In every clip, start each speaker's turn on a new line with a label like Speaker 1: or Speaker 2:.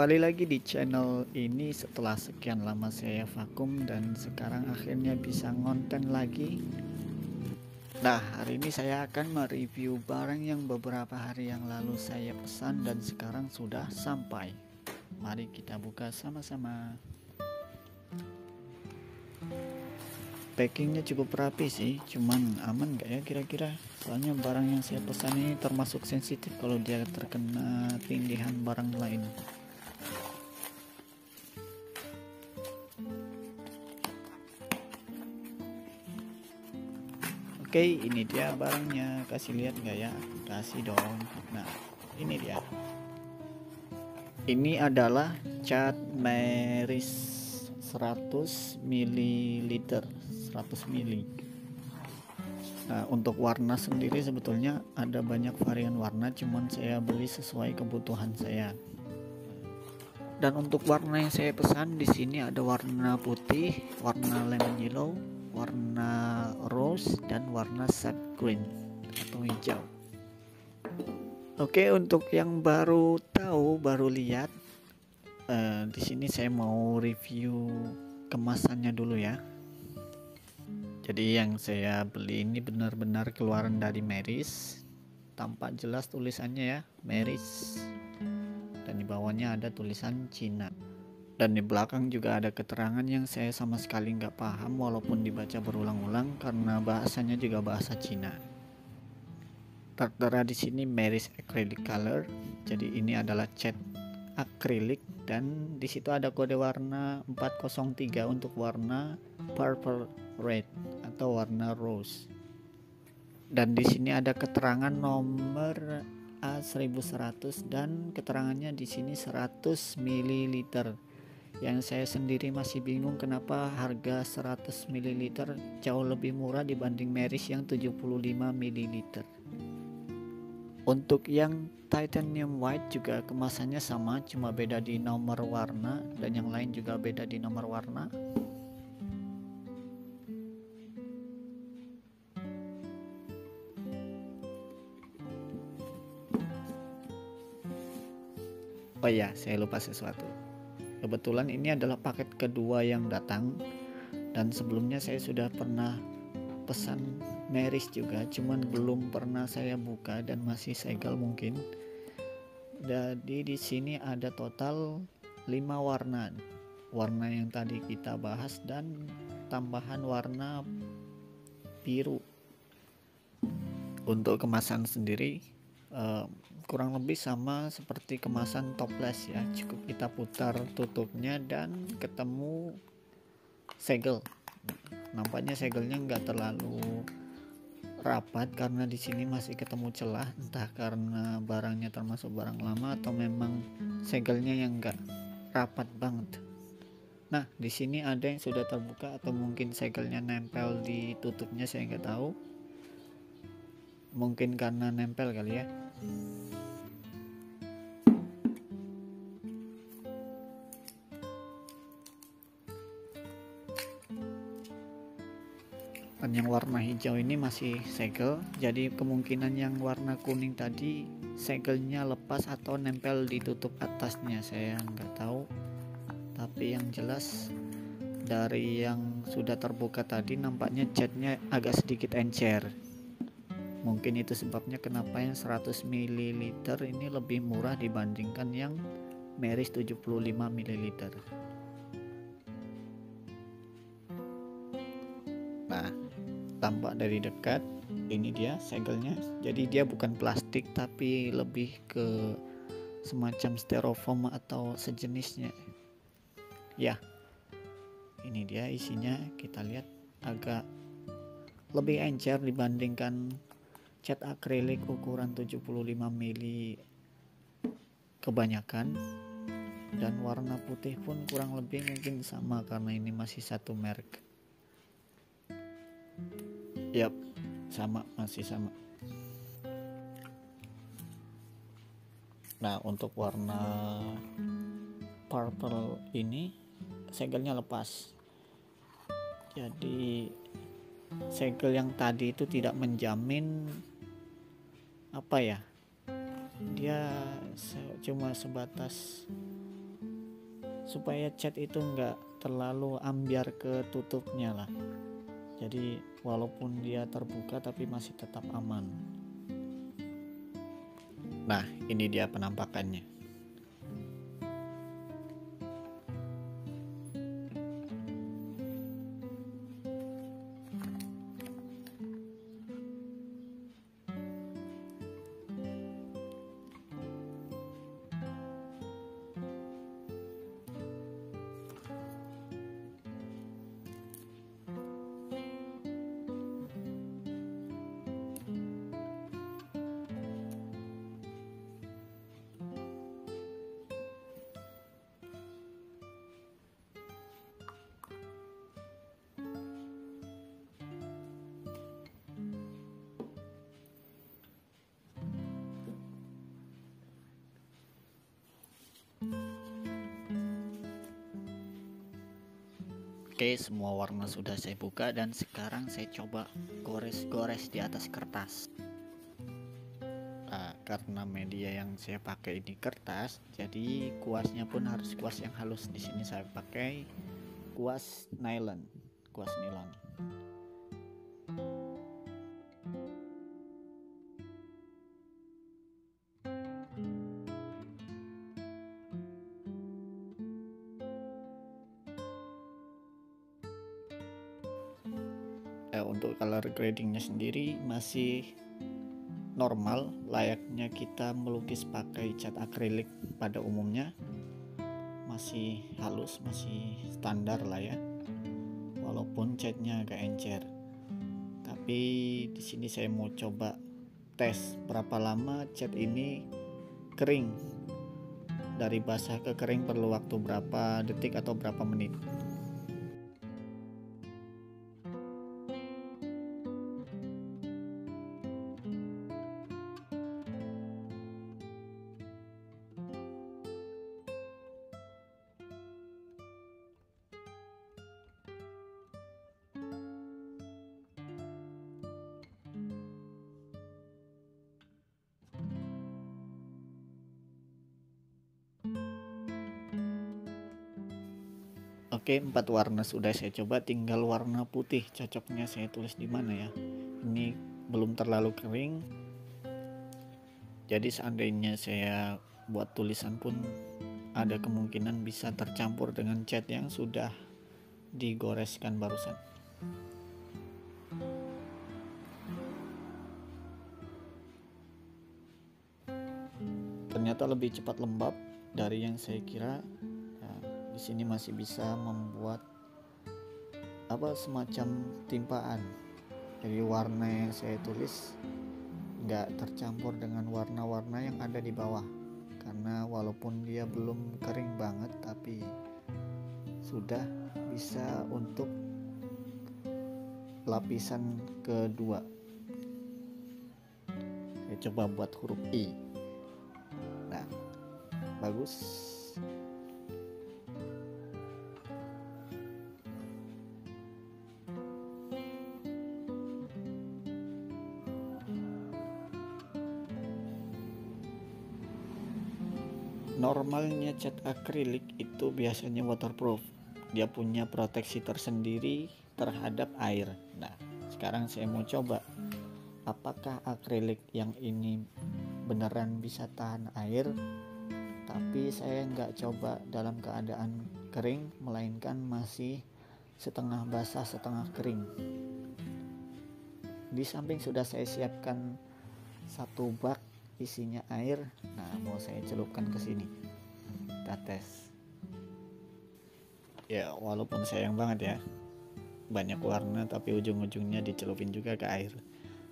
Speaker 1: Kembali lagi di channel ini setelah sekian lama saya vakum dan sekarang akhirnya bisa ngonten lagi. Nah, hari ini saya akan mereview barang yang beberapa hari yang lalu saya pesan dan sekarang sudah sampai. Mari kita buka sama-sama. Packingnya cukup rapi sih, cuman aman gak ya kira-kira? Soalnya barang yang saya pesan ini termasuk sensitif kalau dia terkena tindihan barang lain. Oke, ini dia barangnya. Kasih lihat nggak ya? Kasih dong. Nah, ini dia. Ini adalah cat meris 100 ml, 100 ml. Nah, untuk warna sendiri sebetulnya ada banyak varian warna, cuman saya beli sesuai kebutuhan saya. Dan untuk warna yang saya pesan di sini ada warna putih, warna lemon yellow, warna rose dan warna sap green atau hijau. Oke, untuk yang baru tahu, baru lihat, uh, di sini saya mau review kemasannya dulu ya. Jadi yang saya beli ini benar-benar keluaran dari Meris. Tampak jelas tulisannya ya, Meris. Dan di bawahnya ada tulisan Cina dan di belakang juga ada keterangan yang saya sama sekali nggak paham walaupun dibaca berulang-ulang karena bahasanya juga bahasa Cina. Tertera di sini Mary's Acrylic Color, jadi ini adalah cat akrilik dan di situ ada kode warna 403 untuk warna purple red atau warna rose. Dan di sini ada keterangan nomor A1100 dan keterangannya di sini 100 ml yang saya sendiri masih bingung kenapa harga 100 ml jauh lebih murah dibanding Meris yang 75 ml untuk yang titanium white juga kemasannya sama cuma beda di nomor warna dan yang lain juga beda di nomor warna Oh ya, saya lupa sesuatu. Kebetulan ini adalah paket kedua yang datang dan sebelumnya saya sudah pernah pesan Meris juga, cuman belum pernah saya buka dan masih segel mungkin. Jadi di sini ada total 5 warna. Warna yang tadi kita bahas dan tambahan warna biru. Untuk kemasan sendiri kurang lebih sama seperti kemasan toples ya. Cukup kita putar tutupnya dan ketemu segel. Nampaknya segelnya nggak terlalu rapat karena di sini masih ketemu celah entah karena barangnya termasuk barang lama atau memang segelnya yang enggak rapat banget. Nah di sini ada yang sudah terbuka atau mungkin segelnya nempel di tutupnya saya nggak tahu mungkin karena nempel kali ya. Dan yang warna hijau ini masih segel. Jadi kemungkinan yang warna kuning tadi segelnya lepas atau nempel di tutup atasnya saya nggak tahu. Tapi yang jelas dari yang sudah terbuka tadi nampaknya catnya agak sedikit encer mungkin itu sebabnya kenapa yang 100 ml ini lebih murah dibandingkan yang Meris 75 ml nah tampak dari dekat ini dia segelnya. Jadi dia bukan plastik tapi lebih ke semacam styrofoam atau sejenisnya. Ya ini dia isinya. Kita lihat agak lebih encer dibandingkan cat akrilik ukuran 75 mili kebanyakan dan warna putih pun kurang lebih mungkin sama karena ini masih satu merek Yap, sama masih sama. Nah, untuk warna purple ini segelnya lepas. Jadi segel yang tadi itu tidak menjamin apa ya? Dia cuma sebatas supaya cat itu enggak terlalu ambiar ke tutupnya lah jadi walaupun dia terbuka tapi masih tetap aman nah ini dia penampakannya Oke, semua warna sudah saya buka dan sekarang saya coba gores-gores di atas kertas. Nah, karena media yang saya pakai ini kertas, jadi kuasnya pun harus kuas yang halus. Di sini saya pakai kuas nylon, kuas nilon. Color gradingnya sendiri masih normal layaknya kita melukis pakai cat akrilik pada umumnya. Masih halus masih standar lah ya. Walaupun catnya agak encer. Tapi di sini saya mau coba tes berapa lama cat ini kering. Dari basah ke kering perlu waktu berapa detik atau berapa menit Oke, empat warna sudah saya coba, tinggal warna putih. Cocoknya saya tulis di mana ya? Ini belum terlalu kering. Jadi seandainya saya buat tulisan pun ada kemungkinan bisa tercampur dengan cat yang sudah digoreskan barusan. Ternyata lebih cepat lembab dari yang saya kira di sini masih bisa membuat apa semacam timpaan. Jadi warna yang saya tulis nggak tercampur dengan warna-warna yang ada di bawah. Karena walaupun dia belum kering banget tapi sudah bisa untuk lapisan kedua. Saya coba buat huruf I. Nah bagus normalnya cat akrilik itu biasanya waterproof. Dia punya proteksi tersendiri terhadap air. Nah sekarang saya mau coba. Apakah akrilik yang ini beneran bisa tahan air? Tapi saya nggak coba dalam keadaan kering melainkan masih setengah basah setengah kering. Di samping sudah saya siapkan satu bak isinya air. Nah mau saya celupkan ke sini kita tes. Ya walaupun sayang banget ya. Banyak warna tapi ujung-ujungnya dicelupin juga ke air.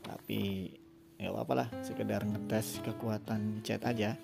Speaker 1: Tapi ya apalah sekedar ngetes kekuatan cat aja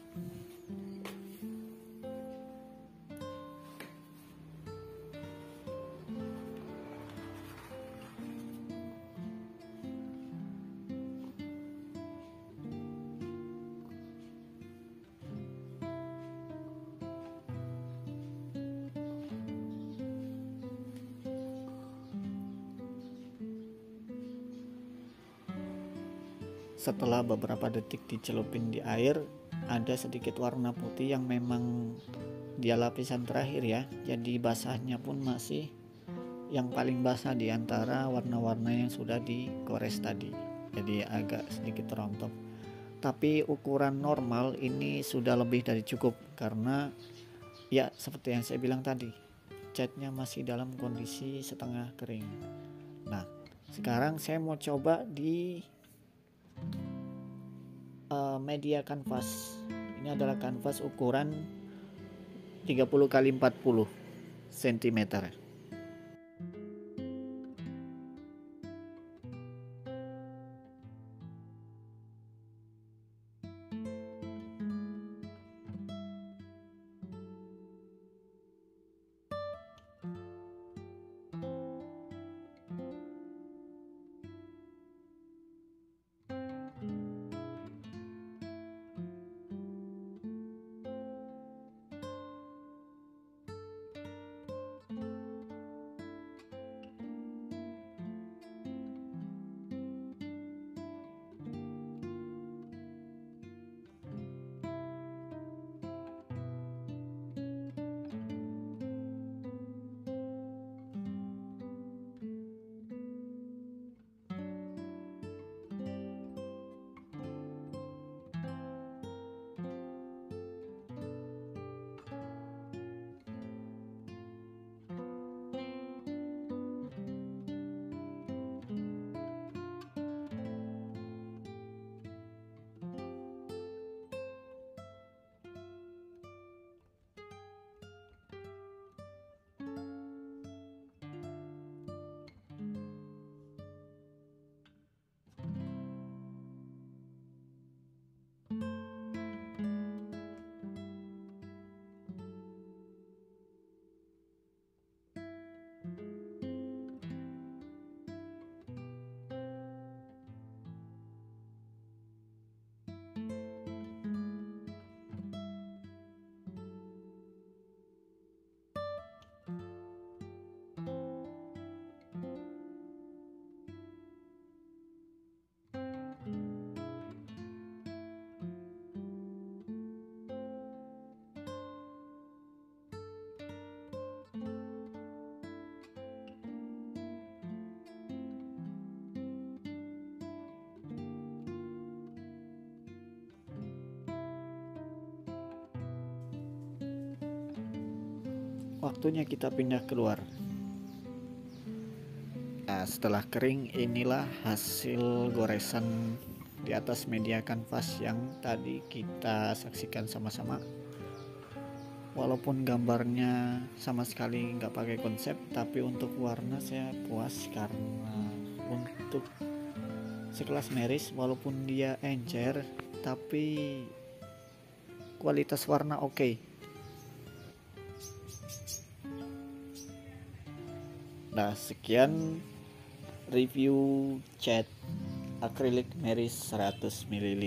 Speaker 1: setelah beberapa detik dicelupin di air ada sedikit warna putih yang memang dia lapisan terakhir ya. Jadi basahnya pun masih yang paling basah di antara warna-warna yang sudah digores tadi. Jadi agak sedikit rontok. Tapi ukuran normal ini sudah lebih dari cukup karena ya seperti yang saya bilang tadi catnya masih dalam kondisi setengah kering. Nah sekarang saya mau coba di uh, media kanvas. Ini adalah kanvas ukuran 30 kali 40 cm waktunya kita pindah keluar nah setelah kering inilah hasil goresan di atas media kanvas yang tadi kita saksikan sama-sama walaupun gambarnya sama sekali nggak pakai konsep tapi untuk warna saya puas karena untuk sekelas Meris walaupun dia encer tapi kualitas warna oke okay. Nah, sekian review cat akrilik Meris 100 ml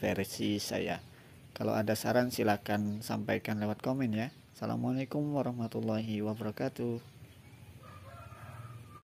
Speaker 1: versi saya. Kalau ada saran silahkan sampaikan lewat komen ya. Assalamualaikum warahmatullahi wabarakatuh.